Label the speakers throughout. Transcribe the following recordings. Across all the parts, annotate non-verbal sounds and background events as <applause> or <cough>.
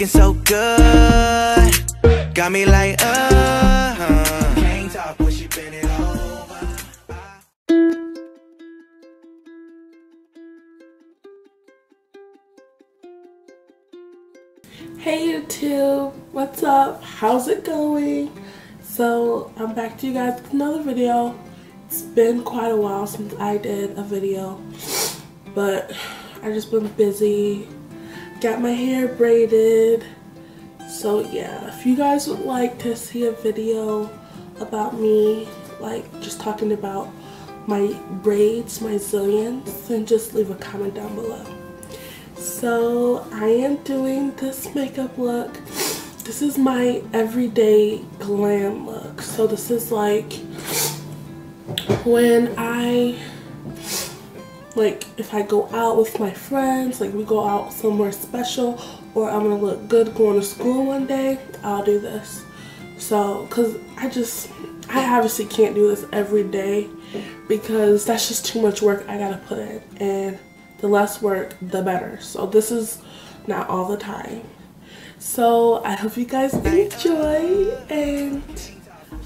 Speaker 1: looking so good. Got me like, uh. Can't talk when she bend it over.
Speaker 2: Hey YouTube, what's up? How's it going? So I'm back to you guys with another video. It's been quite a while since I did a video, but I've just been busy. Got my hair braided. So yeah, if you guys would like to see a video about me, like just talking about my braids, my zillions, then just leave a comment down below. So I am doing this makeup look. This is my everyday glam look. So this is like when I like if I go out with my friends, like we go out somewhere special or I'm gonna look good going to school one day, I'll do this. So, cause I just, I obviously can't do this every day because that's just too much work I gotta put in. And the less work, the better. So this is not all the time. So I hope you guys enjoy and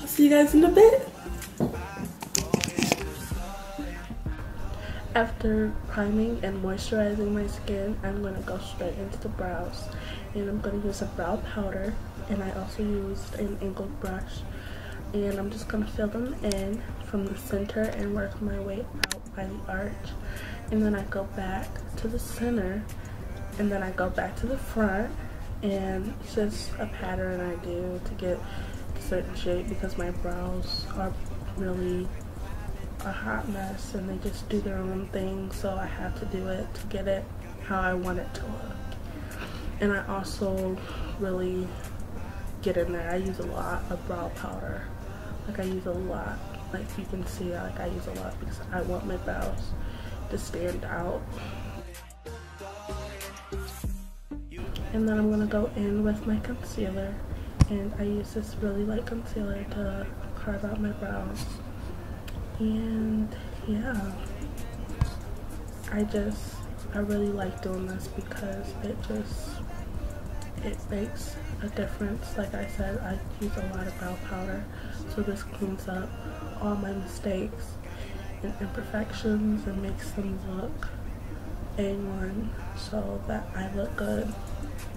Speaker 2: I'll see you guys in a bit. After priming and moisturizing my skin, I'm going to go straight into the brows. And I'm going to use a brow powder and I also used an angled brush. And I'm just going to fill them in from the center and work my way out by the arch and then I go back to the center and then I go back to the front and it's just a pattern I do to get a certain shape because my brows are really a hot mess and they just do their own thing so I have to do it to get it how I want it to look and I also really get in there I use a lot of brow powder like I use a lot like you can see like I use a lot because I want my brows to stand out. And then I'm going to go in with my concealer. And I use this really light concealer to carve out my brows. And yeah, I just, I really like doing this because it just, it makes a difference. Like I said, I use a lot of brow powder. So this cleans up all my mistakes and imperfections and makes them look A1 so that I look good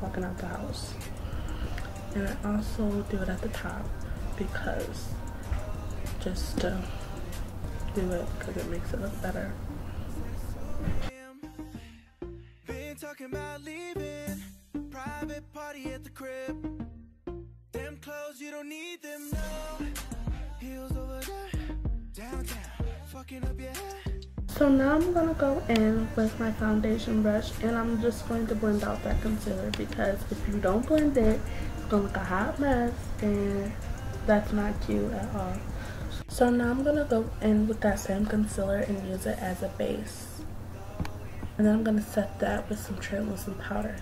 Speaker 2: walking out the house. And I also do it at the top because just to do it because it makes it look better.
Speaker 1: Been talking about leaving. Private party at the crib. Them clothes, you don't need them, no. Heels over there, downtown. Fucking up your head.
Speaker 2: So now I'm going to go in with my foundation brush and I'm just going to blend out that concealer because if you don't blend it, it's going to look a hot mess and that's not cute at all. So now I'm going to go in with that same concealer and use it as a base. And then I'm going to set that with some translucent powder.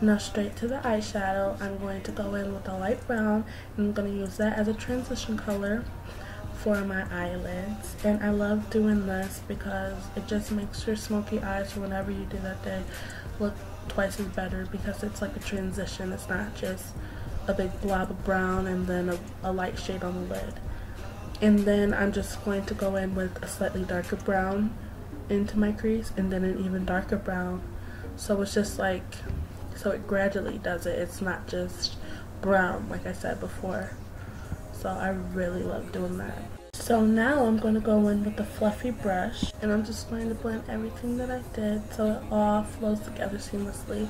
Speaker 2: Now straight to the eyeshadow, I'm going to go in with a light brown and I'm going to use that as a transition color for my eyelids and I love doing this because it just makes your smoky eyes whenever you do that day look twice as better because it's like a transition it's not just a big blob of brown and then a, a light shade on the lid and then I'm just going to go in with a slightly darker brown into my crease and then an even darker brown so it's just like so it gradually does it it's not just brown like I said before so I really love doing that so now I'm going to go in with the fluffy brush and I'm just going to blend everything that I did so it all flows together seamlessly.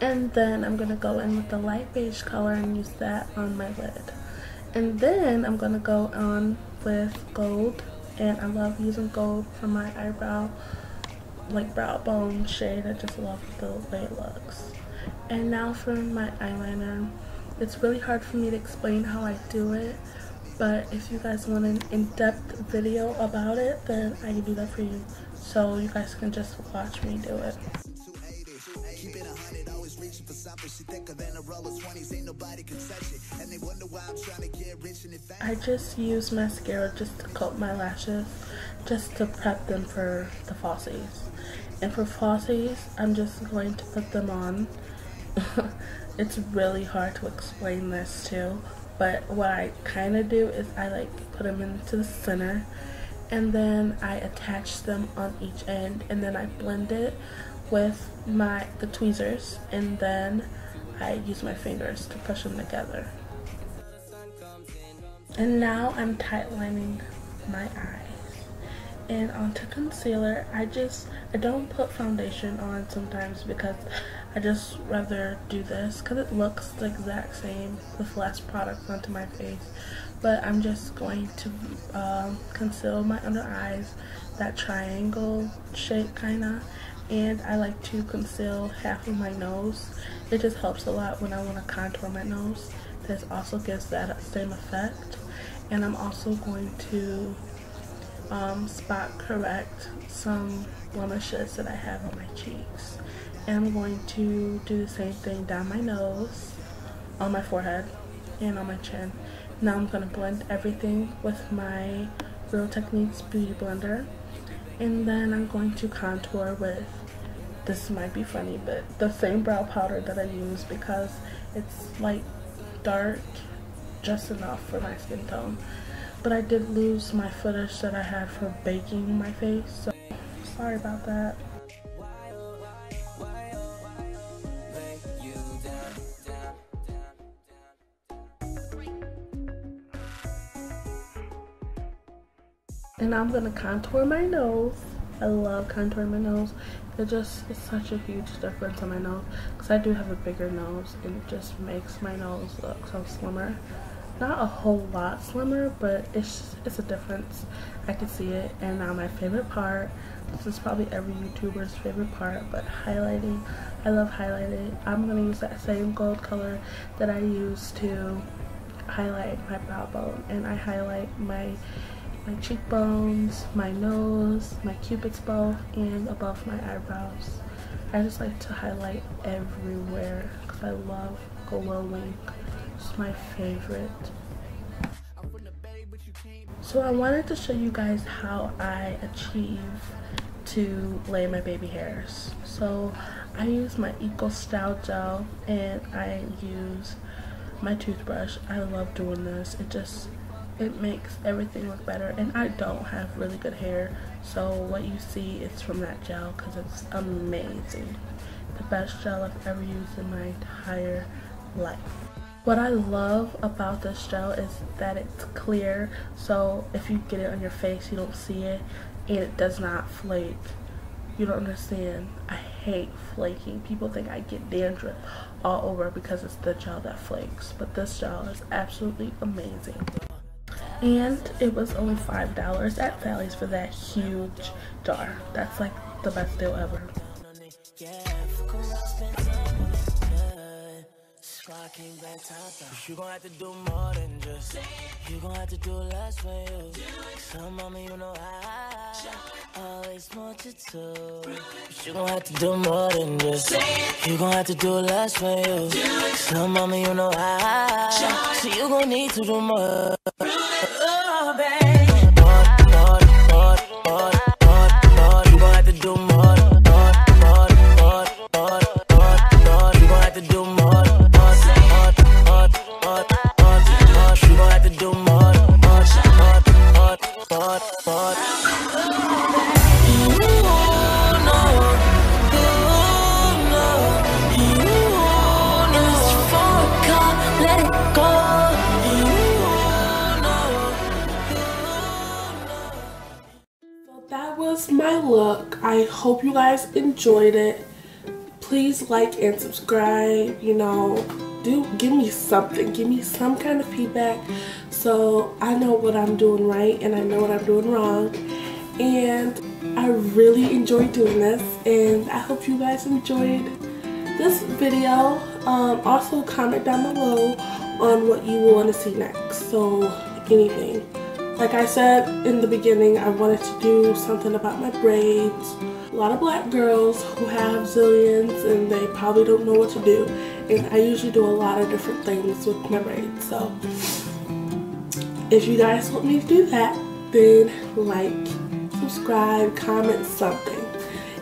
Speaker 2: And then I'm going to go in with the light beige color and use that on my lid. And then I'm to go on with gold and I love using gold for my eyebrow like brow bone shade. I just love the way it looks. And now for my eyeliner. It's really hard for me to explain how I do it but if you guys want an in-depth video about it then I can do that for you so you guys can just watch me do it I just use mascara just to coat my lashes just to prep them for the falsies and for falsies I'm just going to put them on. <laughs> It's really hard to explain this too. But what I kind of do is I like put them into the center and then I attach them on each end and then I blend it with my the tweezers and then I use my fingers to push them together. And now I'm tightlining my eyes. And onto concealer, I just, I don't put foundation on sometimes because I just rather do this because it looks the exact same with less products onto my face. But I'm just going to um, conceal my under eyes, that triangle shape kind of. And I like to conceal half of my nose. It just helps a lot when I want to contour my nose. This also gives that same effect. And I'm also going to um, spot correct some blemishes that I have on my cheeks. And I'm going to do the same thing down my nose, on my forehead, and on my chin. Now I'm going to blend everything with my Real Techniques Beauty Blender. And then I'm going to contour with, this might be funny, but the same brow powder that I use because it's like dark just enough for my skin tone. But I did lose my footage that I had for baking my face, so sorry about that. And I'm gonna contour my nose. I love contouring my nose. It just, it's such a huge difference on my nose. Because I do have a bigger nose and it just makes my nose look so slimmer not a whole lot slimmer but it's just, it's a difference I can see it and now my favorite part this is probably every youtuber's favorite part but highlighting I love highlighting I'm gonna use that same gold color that I use to highlight my brow bone and I highlight my my cheekbones my nose my cupid's bow and above my eyebrows I just like to highlight everywhere because I love glowing it's my favorite. So I wanted to show you guys how I achieve to lay my baby hairs. So I use my Eco Style Gel and I use my toothbrush. I love doing this. It just, it makes everything look better. And I don't have really good hair. So what you see is from that gel because it's amazing. The best gel I've ever used in my entire life. What I love about this gel is that it's clear, so if you get it on your face, you don't see it, and it does not flake. You don't understand. I hate flaking. People think I get dandruff all over because it's the gel that flakes, but this gel is absolutely amazing. And it was only $5 at Sally's for that huge jar. That's like the best deal ever. Have to do more than just You have to do less for you Some mama, you know I Always want you to you gon' have to do more than just You. Gon' have to do less for you. Some mama, you know I. So you gon' need to do more hope you guys enjoyed it. Please like and subscribe, you know, do give me something. Give me some kind of feedback so I know what I'm doing right and I know what I'm doing wrong. And I really enjoyed doing this and I hope you guys enjoyed this video. Um, also comment down below on what you want to see next. So anything. Like I said in the beginning, I wanted to do something about my braids. A lot of black girls who have zillions and they probably don't know what to do. And I usually do a lot of different things with my braids. So if you guys want me to do that, then like, subscribe, comment something.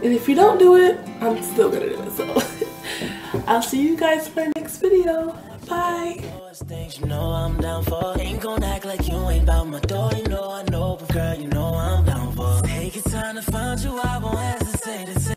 Speaker 2: And if you don't do it, I'm still gonna do it. So <laughs> I'll see you guys in my next video. Bye.
Speaker 3: Girl, you know I'm down for. Take your time to find you. I won't hesitate to